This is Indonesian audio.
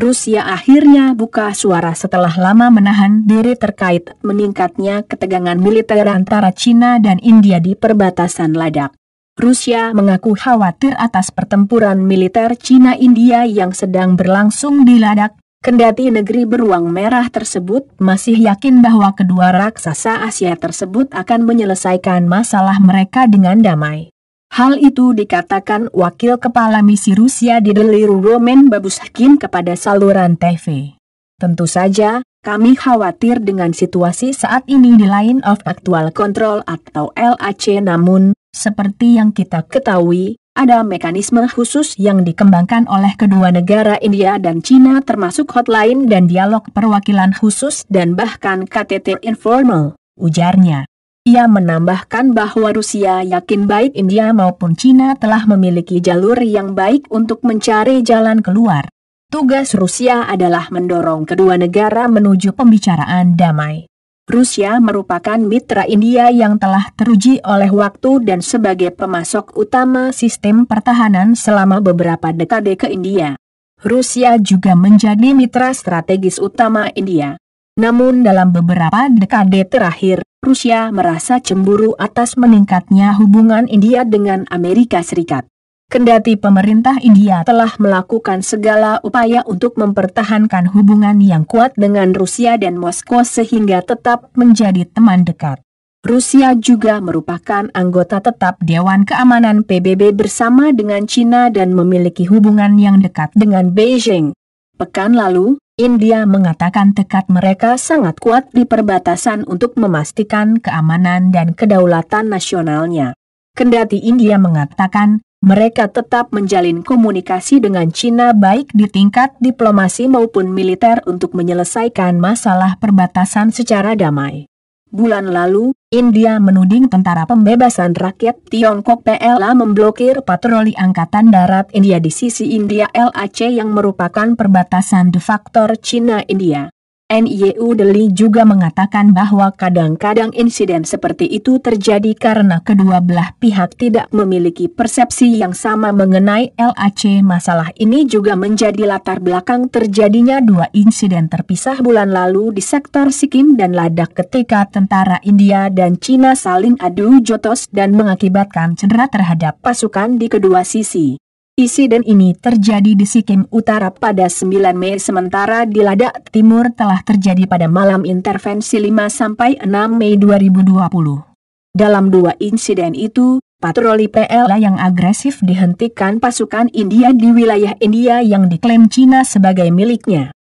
Rusia akhirnya buka suara setelah lama menahan diri terkait meningkatnya ketegangan militer antara China dan India di perbatasan Ladakh. Rusia mengaku khawatir atas pertempuran militer China-India yang sedang berlangsung di Ladakh, kendati negeri beruang merah tersebut masih yakin bahwa kedua raksasa Asia tersebut akan menyelesaikan masalah mereka dengan damai. Hal itu dikatakan Wakil Kepala Misi Rusia di Deliru Roman Babuskin kepada saluran TV. Tentu saja, kami khawatir dengan situasi saat ini di Line of Actual Control atau LAC namun, seperti yang kita ketahui, ada mekanisme khusus yang dikembangkan oleh kedua negara India dan China termasuk hotline dan dialog perwakilan khusus dan bahkan KTT informal, ujarnya. Ia menambahkan bahwa Rusia yakin baik India maupun China telah memiliki jalur yang baik untuk mencari jalan keluar. Tugas Rusia adalah mendorong kedua negara menuju pembicaraan damai. Rusia merupakan mitra India yang telah teruji oleh waktu dan sebagai pemasok utama sistem pertahanan selama beberapa dekade ke India. Rusia juga menjadi mitra strategis utama India. Namun dalam beberapa dekade terakhir, Rusia merasa cemburu atas meningkatnya hubungan India dengan Amerika Serikat. Kendati pemerintah India telah melakukan segala upaya untuk mempertahankan hubungan yang kuat dengan Rusia dan Moskow sehingga tetap menjadi teman dekat. Rusia juga merupakan anggota tetap Dewan Keamanan PBB bersama dengan China dan memiliki hubungan yang dekat dengan Beijing. Pekan lalu, India mengatakan tekad mereka sangat kuat di perbatasan untuk memastikan keamanan dan kedaulatan nasionalnya. Kendati India mengatakan, mereka tetap menjalin komunikasi dengan China baik di tingkat diplomasi maupun militer untuk menyelesaikan masalah perbatasan secara damai. Bulan lalu, India menuding Tentara Pembebasan Rakyat Tiongkok PLA memblokir patroli Angkatan Darat India di sisi India LAC yang merupakan perbatasan de facto China-India. NIU Delhi juga mengatakan bahwa kadang-kadang insiden seperti itu terjadi karena kedua belah pihak tidak memiliki persepsi yang sama mengenai LAC. Masalah ini juga menjadi latar belakang terjadinya dua insiden terpisah bulan lalu di sektor Sikkim dan Ladakh ketika tentara India dan China saling adu jotos dan mengakibatkan cedera terhadap pasukan di kedua sisi. Insiden ini terjadi di Sikkim Utara pada 9 Mei sementara di Ladakh Timur telah terjadi pada malam intervensi 5-6 Mei 2020. Dalam dua insiden itu, patroli PLA yang agresif dihentikan pasukan India di wilayah India yang diklaim China sebagai miliknya.